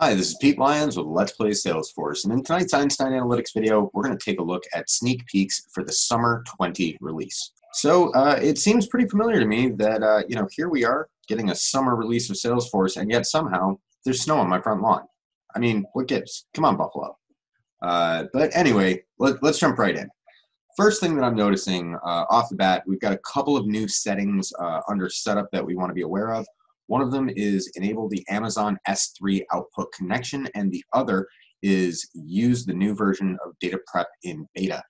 Hi, this is Pete Lyons with Let's Play Salesforce, and in tonight's Einstein Analytics video, we're going to take a look at sneak peeks for the Summer 20 release. So uh, it seems pretty familiar to me that, uh, you know, here we are getting a summer release of Salesforce, and yet somehow there's snow on my front lawn. I mean, what gives? Come on, Buffalo. Uh, but anyway, let, us jump right in. First thing that I'm noticing uh, off the bat, we've got a couple of new settings uh, under setup that we want to be aware of. One of them is enable the Amazon S3 output connection, and the other is use the new version of Data Prep in beta.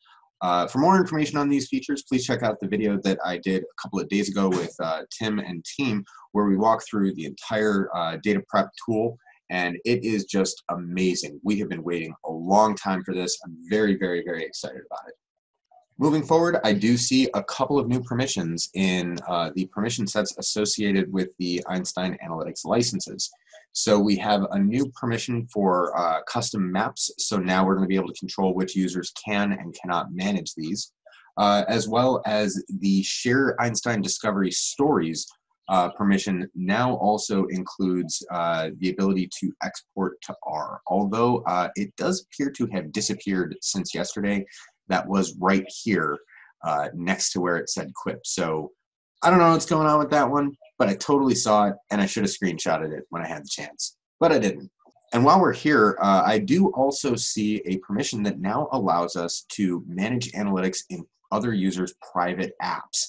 Uh, for more information on these features, please check out the video that I did a couple of days ago with uh, Tim and team, where we walk through the entire uh, Data Prep tool, and it is just amazing. We have been waiting a long time for this. I'm very, very, very excited about it. Moving forward, I do see a couple of new permissions in uh, the permission sets associated with the Einstein Analytics licenses. So we have a new permission for uh, custom maps. So now we're going to be able to control which users can and cannot manage these, uh, as well as the share Einstein Discovery stories uh, permission now also includes uh, the ability to export to R. Although uh, it does appear to have disappeared since yesterday, that was right here uh, next to where it said quip. So I don't know what's going on with that one, but I totally saw it and I should have screenshotted it when I had the chance, but I didn't. And while we're here, uh, I do also see a permission that now allows us to manage analytics in other users' private apps.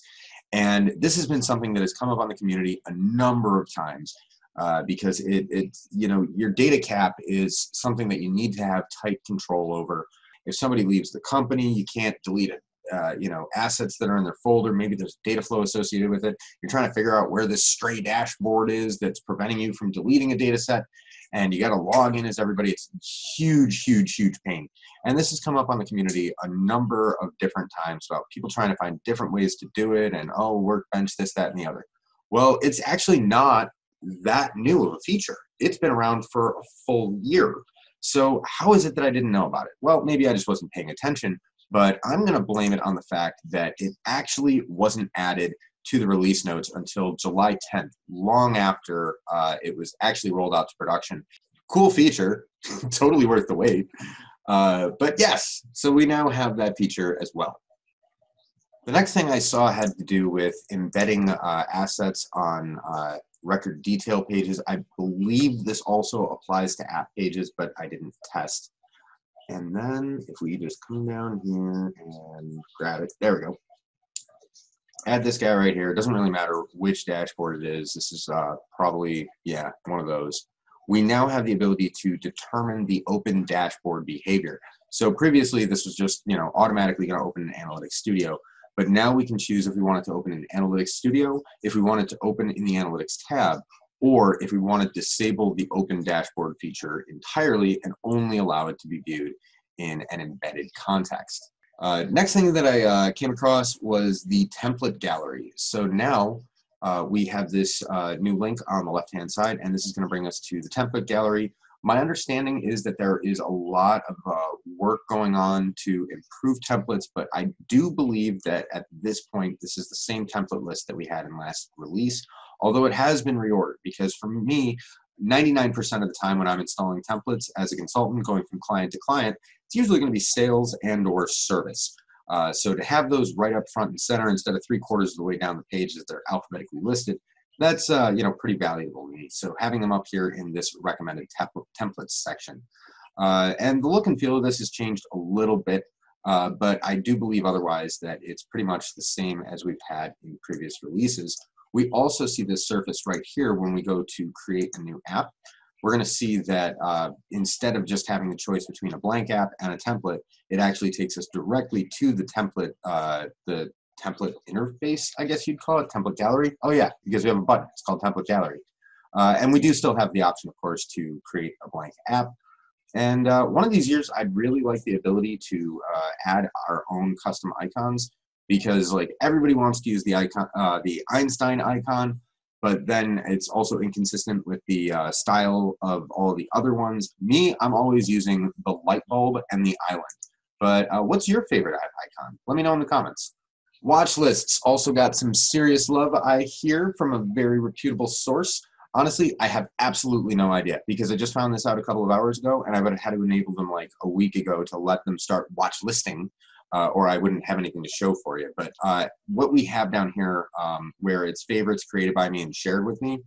And this has been something that has come up on the community a number of times. Uh, because it, it, you know, your data cap is something that you need to have tight control over if somebody leaves the company, you can't delete it. Uh, you know, assets that are in their folder, maybe there's data flow associated with it. You're trying to figure out where this stray dashboard is that's preventing you from deleting a data set, and you got to log in as everybody. It's huge, huge, huge pain. And this has come up on the community a number of different times about people trying to find different ways to do it, and oh, workbench, this, that, and the other. Well, it's actually not that new of a feature. It's been around for a full year. So how is it that I didn't know about it? Well, maybe I just wasn't paying attention, but I'm going to blame it on the fact that it actually wasn't added to the release notes until July 10th, long after uh, it was actually rolled out to production. Cool feature, totally worth the wait. Uh, but yes, so we now have that feature as well. The next thing I saw had to do with embedding uh, assets on uh, record detail pages. I believe this also applies to app pages, but I didn't test. And then if we just come down here and grab it, there we go. Add this guy right here. It doesn't really matter which dashboard it is. This is uh, probably, yeah, one of those. We now have the ability to determine the open dashboard behavior. So previously, this was just, you know, automatically going to open an Analytics Studio. But now we can choose if we want it to open in Analytics Studio, if we want it to open in the Analytics tab, or if we want to disable the open dashboard feature entirely and only allow it to be viewed in an embedded context. Uh, next thing that I uh, came across was the template gallery. So now uh, we have this uh, new link on the left-hand side, and this is going to bring us to the template gallery. My understanding is that there is a lot of uh, work going on to improve templates, but I do believe that at this point, this is the same template list that we had in last release, although it has been reordered because for me, 99% of the time when I'm installing templates as a consultant going from client to client, it's usually going to be sales and or service. Uh, so to have those right up front and center instead of three quarters of the way down the page as they're alphabetically listed that's uh, you know pretty valuable to me. So having them up here in this recommended templates section. Uh, and the look and feel of this has changed a little bit, uh, but I do believe otherwise that it's pretty much the same as we've had in previous releases. We also see this surface right here when we go to create a new app. We're going to see that uh, instead of just having the choice between a blank app and a template, it actually takes us directly to the template, uh, the template interface, I guess you'd call it, template gallery. Oh yeah, because we have a button, it's called template gallery. Uh, and we do still have the option, of course, to create a blank app. And uh, one of these years, I'd really like the ability to uh, add our own custom icons because like everybody wants to use the icon, uh, the Einstein icon, but then it's also inconsistent with the uh, style of all the other ones. Me, I'm always using the light bulb and the island. But uh, what's your favorite icon? Let me know in the comments. Watch lists also got some serious love, I hear, from a very reputable source. Honestly, I have absolutely no idea because I just found this out a couple of hours ago and I would have had to enable them like a week ago to let them start watch listing uh, or I wouldn't have anything to show for you. But uh, what we have down here um, where it's favorites created by me and shared with me,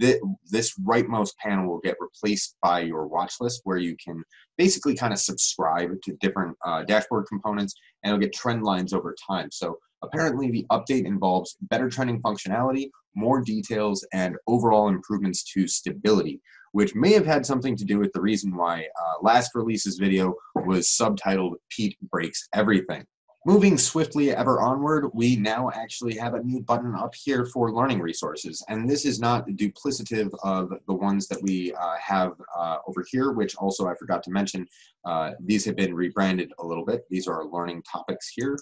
th this rightmost panel will get replaced by your watch list where you can basically kind of subscribe to different uh, dashboard components and it'll get trend lines over time. So apparently the update involves better trending functionality, more details, and overall improvements to stability, which may have had something to do with the reason why uh, last release's video was subtitled Pete Breaks Everything. Moving swiftly ever onward, we now actually have a new button up here for learning resources. And this is not duplicative of the ones that we uh, have uh, over here, which also I forgot to mention, uh, these have been rebranded a little bit. These are learning topics here.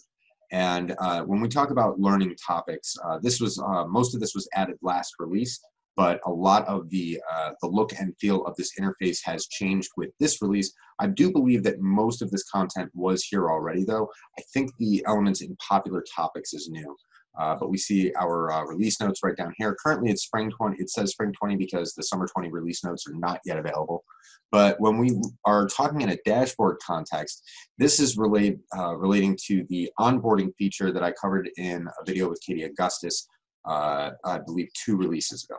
And uh, when we talk about learning topics, uh, this was uh, most of this was added last release but a lot of the uh, the look and feel of this interface has changed with this release. I do believe that most of this content was here already, though. I think the elements in popular topics is new. Uh, but we see our uh, release notes right down here. Currently, it's spring 20. It says spring 20 because the summer 20 release notes are not yet available. But when we are talking in a dashboard context, this is relate, uh, relating to the onboarding feature that I covered in a video with Katie Augustus uh, I believe, two releases ago.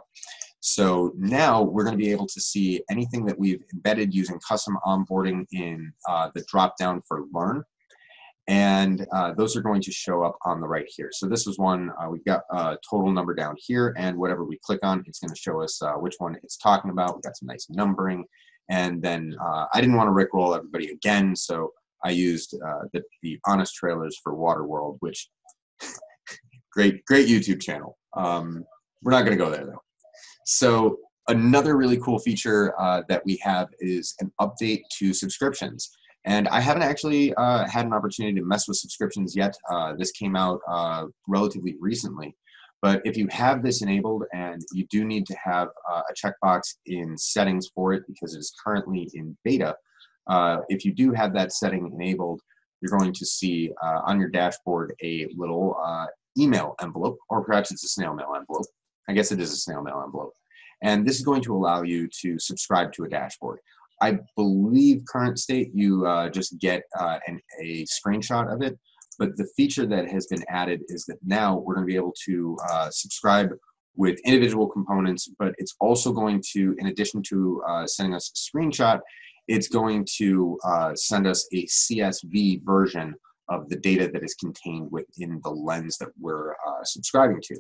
So now we're going to be able to see anything that we've embedded using custom onboarding in uh, the dropdown for Learn. And uh, those are going to show up on the right here. So this is one, uh, we've got a total number down here, and whatever we click on, it's going to show us uh, which one it's talking about. We've got some nice numbering. And then uh, I didn't want to rickroll everybody again, so I used the, the honest trailers for Waterworld, which Great, great YouTube channel. Um, we're not going to go there though. So another really cool feature uh, that we have is an update to subscriptions. And I haven't actually uh, had an opportunity to mess with subscriptions yet. Uh, this came out uh, relatively recently. But if you have this enabled and you do need to have uh, a checkbox in settings for it because it is currently in beta, uh, if you do have that setting enabled, you're going to see on your dashboard a little email envelope, or perhaps it's a snail mail envelope. I guess it is a snail mail envelope. And this is going to allow you to subscribe to a dashboard. I believe current state, you uh, just get uh, an, a screenshot of it. But the feature that has been added is that now we're going to be able to uh, subscribe with individual components, but it's also going to, in addition to uh, sending us a screenshot, it's going to uh, send us a CSV version of the data that is contained within the lens that we're uh, subscribing to.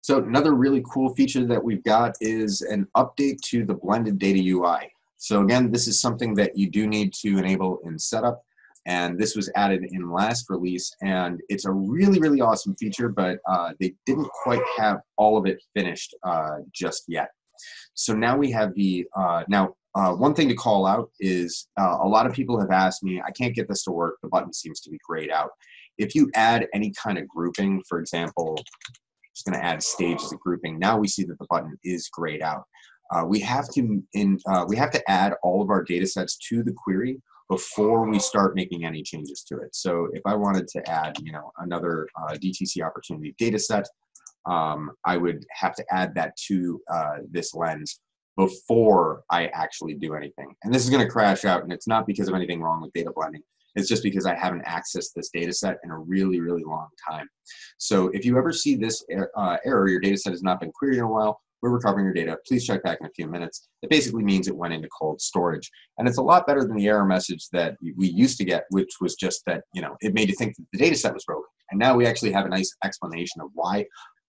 So another really cool feature that we've got is an update to the blended data UI. So again, this is something that you do need to enable in setup. And this was added in last release. And it's a really, really awesome feature, but uh, they didn't quite have all of it finished uh, just yet. So now we have the, uh, now uh, one thing to call out is uh, a lot of people have asked me, I can't get this to work. The button seems to be grayed out. If you add any kind of grouping, for example, just going to add stage as a grouping. Now we see that the button is grayed out. Uh, we have to in uh, we have to add all of our data sets to the query before we start making any changes to it. So if I wanted to add, you know, another uh, DTC opportunity data set, um, I would have to add that to uh, this lens before I actually do anything. And this is going to crash out, and it's not because of anything wrong with data blending. It's just because I haven't accessed this data set in a really, really long time. So if you ever see this er uh, error, your data set has not been queried in a while, we're recovering your data, please check back in a few minutes. It basically means it went into cold storage. And it's a lot better than the error message that we used to get, which was just that, you know, it made you think that the data set was broken. And now we actually have a nice explanation of why.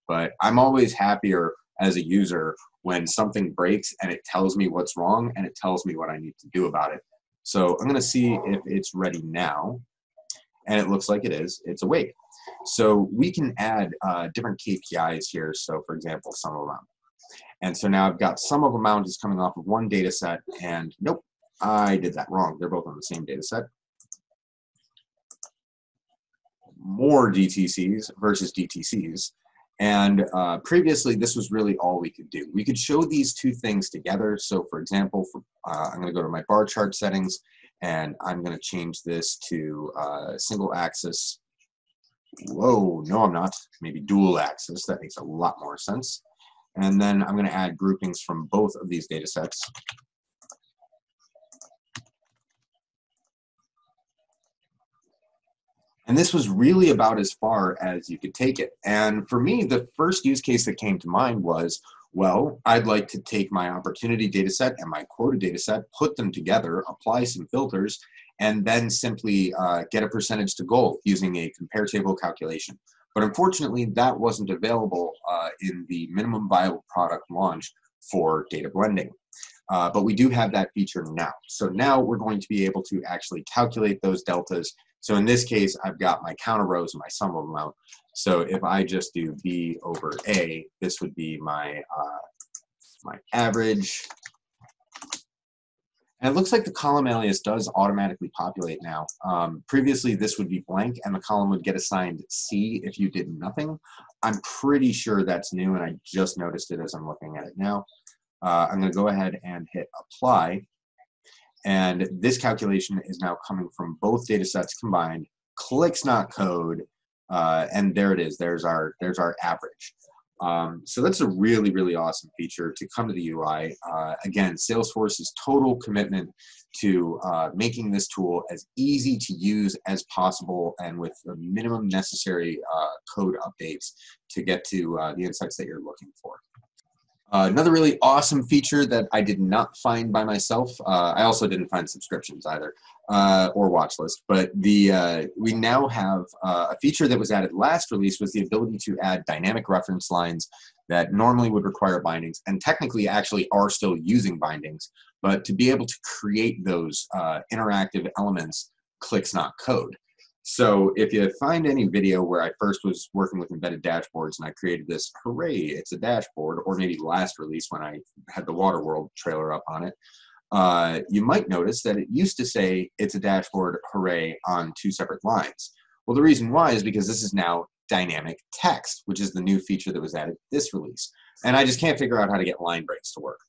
But I'm always happier as a user when something breaks and it tells me what's wrong and it tells me what I need to do about it. So I'm going to see if it's ready now. And it looks like it is. It's awake. So we can add uh, different KPIs here. So for example, sum of amount. And so now I've got sum of amount is coming off of one data set and nope, I did that wrong. They're both on the same data set. More DTCs versus DTCs. And uh, previously, this was really all we could do. We could show these two things together. So for example, for, uh, I'm going to go to my bar chart settings, and I'm going to change this to uh, single axis. Whoa, no, I'm not. Maybe dual axis. That makes a lot more sense. And then I'm going to add groupings from both of these data sets. And this was really about as far as you could take it. And for me, the first use case that came to mind was, well, I'd like to take my opportunity data set and my quota data set, put them together, apply some filters, and then simply uh, get a percentage to goal using a compare table calculation. But unfortunately, that wasn't available uh, in the minimum viable product launch for data blending. Uh, but we do have that feature now. So now we're going to be able to actually calculate those deltas so in this case, I've got my counter rows and my sum of them out. So if I just do B over A, this would be my, uh, my average. And it looks like the column alias does automatically populate now. Um, previously, this would be blank and the column would get assigned C if you did nothing. I'm pretty sure that's new and I just noticed it as I'm looking at it now. Uh, I'm gonna go ahead and hit apply. And this calculation is now coming from both data sets combined, clicks not code, uh, and there it is. There's our, there's our average. Um, so that's a really, really awesome feature to come to the UI. Uh, again, Salesforce's total commitment to uh, making this tool as easy to use as possible and with the minimum necessary uh, code updates to get to uh, the insights that you're looking for. Uh, another really awesome feature that I did not find by myself. Uh, I also didn't find subscriptions either uh, or watch list. But the uh, we now have uh, a feature that was added last release was the ability to add dynamic reference lines that normally would require bindings and technically actually are still using bindings. But to be able to create those uh, interactive elements clicks not code. So if you find any video where I first was working with embedded dashboards and I created this, hooray, it's a dashboard, or maybe last release when I had the Waterworld trailer up on it, uh, you might notice that it used to say it's a dashboard, hooray, on two separate lines. Well, the reason why is because this is now dynamic text, which is the new feature that was added this release. And I just can't figure out how to get line breaks to work.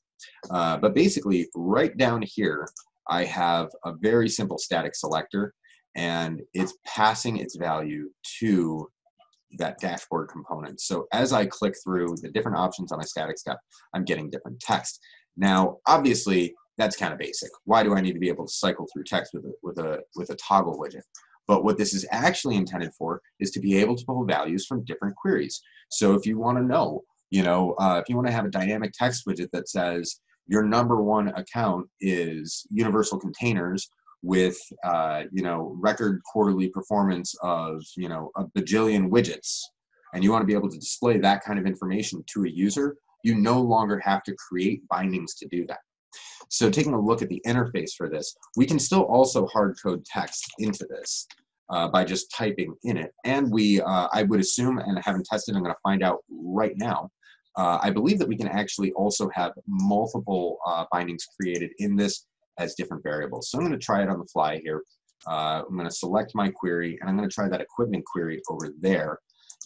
Uh, but basically, right down here, I have a very simple static selector and it's passing its value to that dashboard component. So as I click through the different options on a static step, I'm getting different text. Now, obviously, that's kind of basic. Why do I need to be able to cycle through text with a, with a, with a toggle widget? But what this is actually intended for is to be able to pull values from different queries. So if you want to know, you know, uh, if you want to have a dynamic text widget that says your number one account is universal containers with uh, you know record quarterly performance of you know a bajillion widgets. And you want to be able to display that kind of information to a user you no longer have to create bindings to do that. So taking a look at the interface for this we can still also hard code text into this uh, by just typing in it. And we uh, I would assume and I haven't tested I'm going to find out right now uh, I believe that we can actually also have multiple uh, bindings created in this as different variables. So I'm going to try it on the fly here. Uh, I'm going to select my query, and I'm going to try that equipment query over there.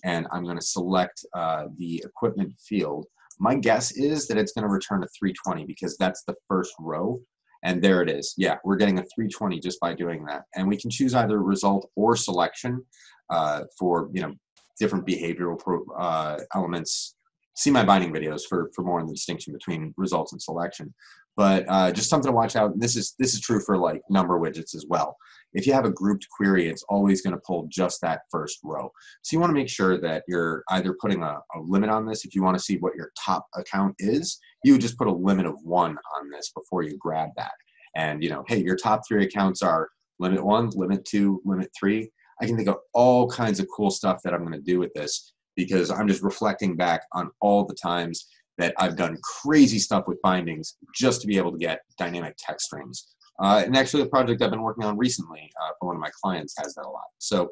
And I'm going to select uh, the equipment field. My guess is that it's going to return a 320 because that's the first row. And there it is. Yeah, we're getting a 320 just by doing that. And we can choose either result or selection uh, for you know different behavioral uh, elements. See my binding videos for, for more on the distinction between results and selection but uh, just something to watch out. And This is this is true for like number widgets as well. If you have a grouped query, it's always going to pull just that first row. So you want to make sure that you're either putting a, a limit on this. If you want to see what your top account is, you would just put a limit of one on this before you grab that. And you know, hey, your top three accounts are limit one, limit two, limit three. I can think of all kinds of cool stuff that I'm going to do with this because I'm just reflecting back on all the times that I've done crazy stuff with bindings just to be able to get dynamic text strings. Uh, and actually, the project I've been working on recently uh, for one of my clients has that a lot. So,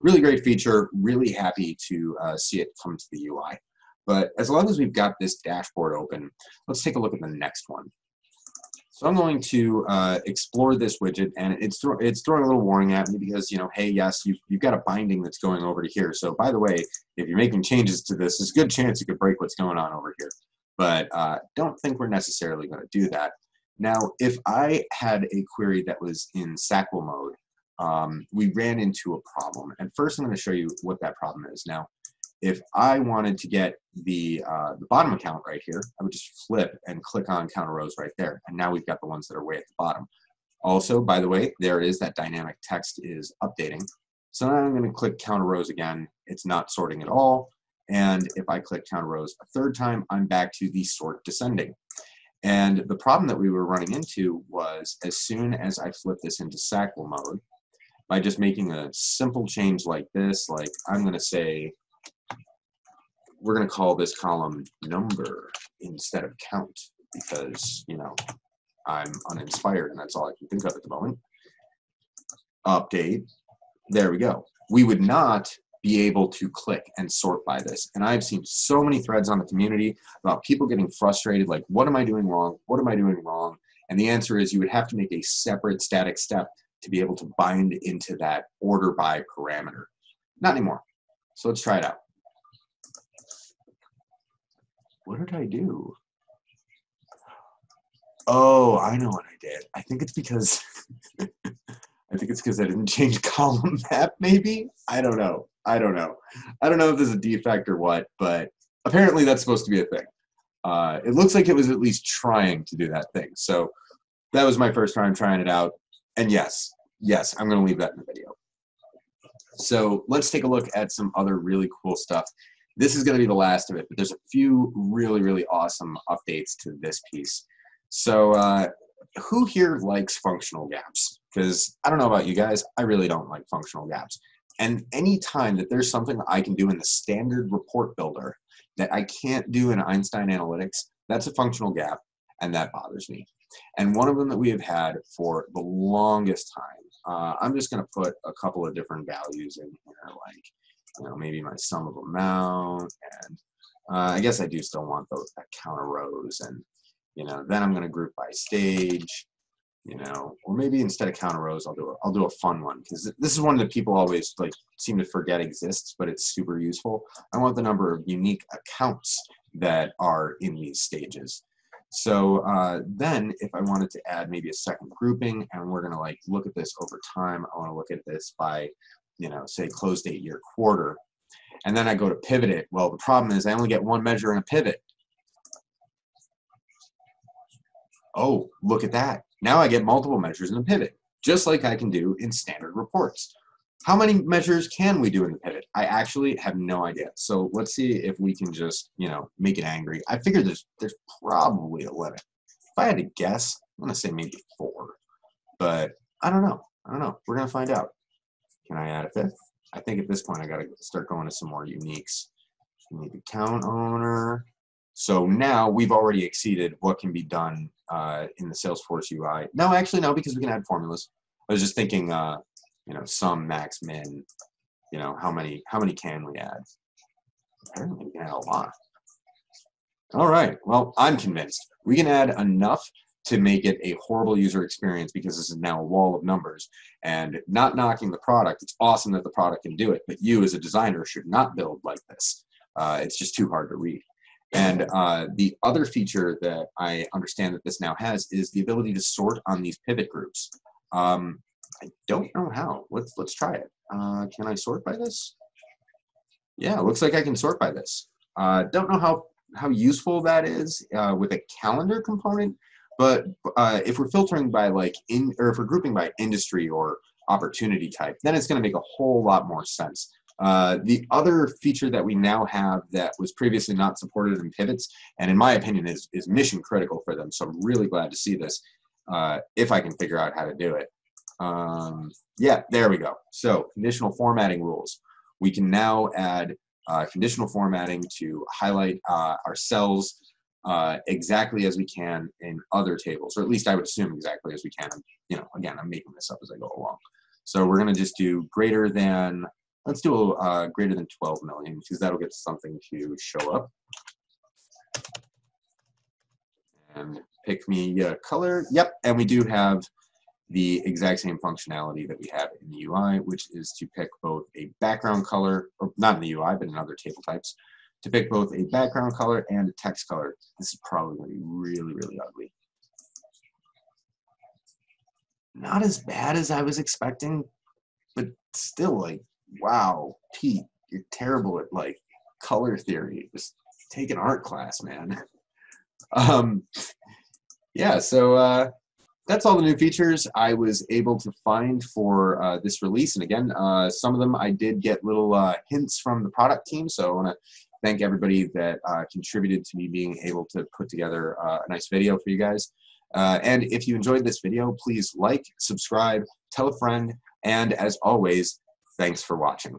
really great feature. Really happy to uh, see it come to the UI. But as long as we've got this dashboard open, let's take a look at the next one. So I'm going to uh, explore this widget, and it's it's throwing a little warning at me because you know, hey, yes, you've, you've got a binding that's going over to here. So by the way, if you're making changes to this, there's a good chance you could break what's going on over here but uh, don't think we're necessarily going to do that. Now, if I had a query that was in SAQL mode, um, we ran into a problem. And first I'm going to show you what that problem is. Now, if I wanted to get the, uh, the bottom account right here, I would just flip and click on counter rows right there. And now we've got the ones that are way at the bottom. Also, by the way, there is that dynamic text is updating. So now I'm going to click counter rows again. It's not sorting at all. And if I click counter rows a third time, I'm back to the sort descending. And the problem that we were running into was as soon as I flip this into SAQL mode, by just making a simple change like this, like I'm going to say, we're going to call this column number instead of count because, you know, I'm uninspired and that's all I can think of at the moment. Update. There we go. We would not be able to click and sort by this. And I've seen so many threads on the community about people getting frustrated, like, what am I doing wrong? What am I doing wrong? And the answer is you would have to make a separate static step to be able to bind into that order by parameter. Not anymore. So let's try it out. What did I do? Oh, I know what I did. I think it's because I think it's because I didn't change column map, maybe? I don't know. I don't know. I don't know if there's a defect or what, but apparently that's supposed to be a thing. Uh, it looks like it was at least trying to do that thing. So that was my first time trying it out. And yes, yes, I'm going to leave that in the video. So let's take a look at some other really cool stuff. This is going to be the last of it, but there's a few really, really awesome updates to this piece. So uh, who here likes functional gaps? Because I don't know about you guys, I really don't like functional gaps. And any time that there's something I can do in the standard report builder that I can't do in Einstein Analytics, that's a functional gap, and that bothers me. And one of them that we have had for the longest time, uh, I'm just going to put a couple of different values in here, like you know maybe my sum of amount, and uh, I guess I do still want those counter rows, and you know then I'm going to group by stage, you know, or maybe instead of counter rows, I'll do a, I'll do a fun one because this is one that people always like seem to forget exists, but it's super useful. I want the number of unique accounts that are in these stages. So uh, then if I wanted to add maybe a second grouping and we're gonna like look at this over time, I wanna look at this by, you know, say closed date year quarter. And then I go to pivot it. Well, the problem is I only get one measure in a pivot. Oh, look at that. Now I get multiple measures in a pivot, just like I can do in standard reports. How many measures can we do in the pivot? I actually have no idea. So let's see if we can just, you know, make it angry. I figured there's there's probably a limit. If I had to guess, I'm gonna say maybe four. But I don't know. I don't know. We're gonna find out. Can I add a fifth? I think at this point I gotta start going to some more uniques. We need the count owner. So now we've already exceeded what can be done uh, in the Salesforce UI. No, actually, no, because we can add formulas. I was just thinking, uh, you know, sum, max, min. You know, how many how many can we add? Apparently, we can add a lot. All right. Well, I'm convinced we can add enough to make it a horrible user experience because this is now a wall of numbers and not knocking the product. It's awesome that the product can do it, but you as a designer should not build like this. Uh, it's just too hard to read. And uh, the other feature that I understand that this now has is the ability to sort on these pivot groups. Um, I don't know how. Let's let's try it. Uh, can I sort by this? Yeah, looks like I can sort by this. Uh, don't know how how useful that is uh, with a calendar component, but uh, if we're filtering by like in or if we're grouping by industry or opportunity type, then it's going to make a whole lot more sense. Uh, the other feature that we now have that was previously not supported in pivots, and in my opinion is, is mission critical for them, so I'm really glad to see this, uh, if I can figure out how to do it. Um, yeah, there we go. So conditional formatting rules. We can now add uh, conditional formatting to highlight uh, our cells uh, exactly as we can in other tables, or at least I would assume exactly as we can. You know, again, I'm making this up as I go along. So we're going to just do greater than Let's do uh, greater than 12 million because that'll get something to show up. And pick me a color. Yep, and we do have the exact same functionality that we have in the UI, which is to pick both a background color, or not in the UI, but in other table types, to pick both a background color and a text color. This is probably going to be really, really ugly. Not as bad as I was expecting, but still like wow, Pete, you're terrible at like color theory. Just take an art class, man. Um, yeah, so uh, that's all the new features I was able to find for uh, this release. And again, uh, some of them I did get little uh, hints from the product team. So I want to thank everybody that uh, contributed to me being able to put together uh, a nice video for you guys. Uh, and if you enjoyed this video, please like, subscribe, tell a friend, and as always, thanks for watching.